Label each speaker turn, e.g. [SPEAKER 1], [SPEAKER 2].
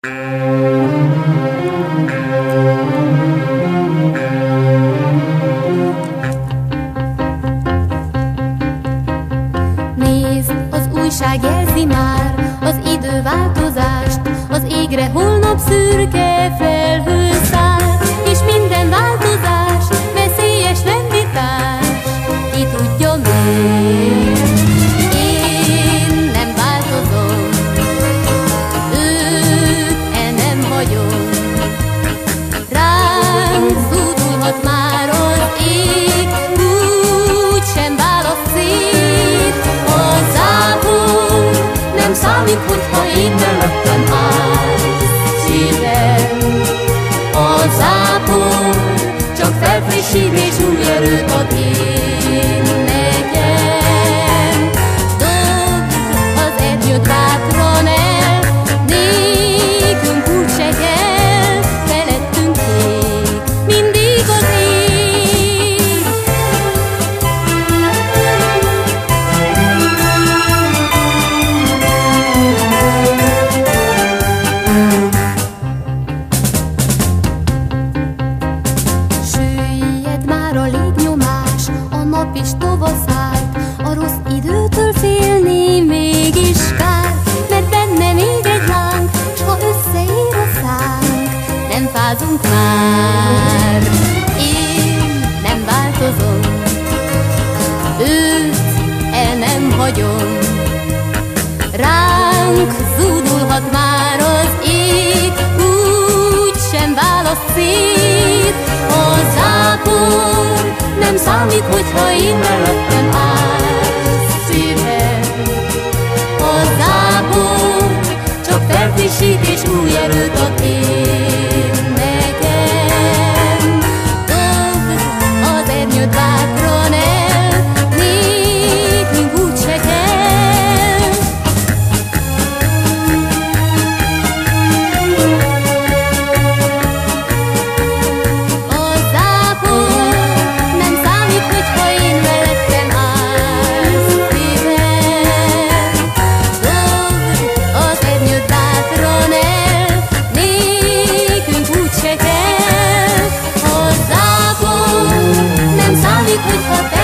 [SPEAKER 1] Nézd, az újság jelzi már az időváltozást, az égre holnap szürke felhő számít, hogyha én mellettem áll szívem. A zápor csak felfrissít és új erőt ad én nap is a rossz időtől félni mégis kár, mert benne még egy láng, s ha összeér a szánk, nem fázunk már. Én nem változom, őt el nem hagyom, Ránk zúdulhat már választ szét. A zápor nem számít, hogyha én mellettem áll szívem. A zápor csak felfrissít és új erőt ad én speak with her.